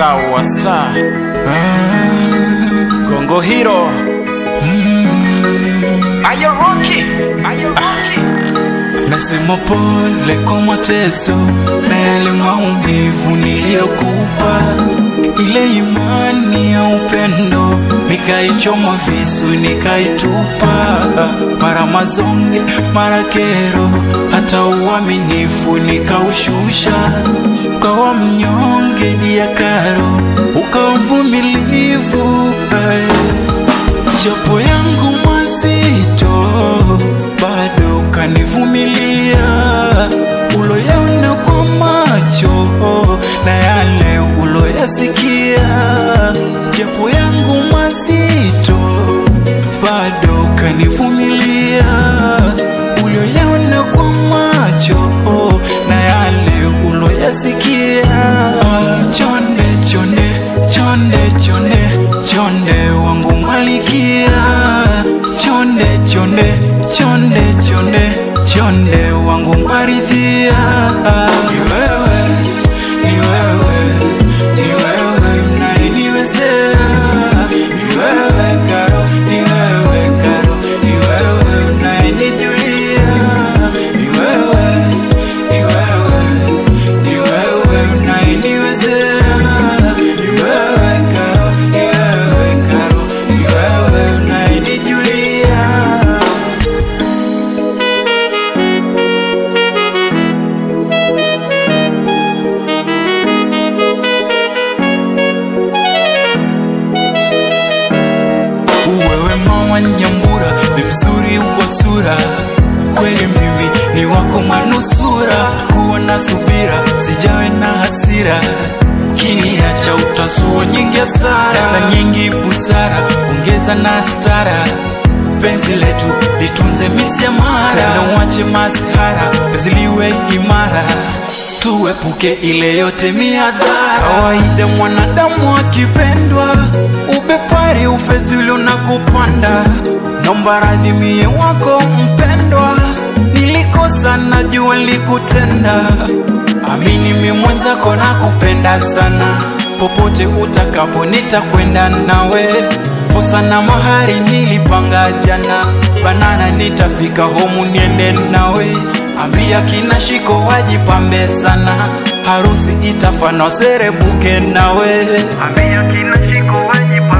Gawa Star. Gongo Hero Ayo Rocky Ayo Rocky. Nasema pole kwa mateso na yale maumivu niliyokupa, ile imani ya upendo nikaichoma visu nikaitupa, mara mazonge mara kero, hata uaminifu nikaushusha, ukawa mnyonge dia karo, ukawa mvumilivu eh. japo chonde chonde wangu malikia, chonde chonde chonde chonde chonde wangu maridhia. Wako kuwa na subira, sijawe na hasira, kiniacha utasuo nyingi hasara, za nyingi busara, ongeza na stara. Penzi letu litunze misiamara, tena uache masihara, penzi liwe imara, tuepuke ile yote miadhara. Mwanadamu akipendwa, ubepari ufedhuli na kupanda, naomba radhi mie wako mpendwa, nilikosa jua likutenda, amini mi mwenzako na kupenda sana, popote utakapo nitakwenda nawe. Posa na mahari nilipanga jana, banana nitafika homu niende nawe, ambia kina shiko wajipambe sana, harusi itafana serebuke nawe, ambia kina shiko wajipambe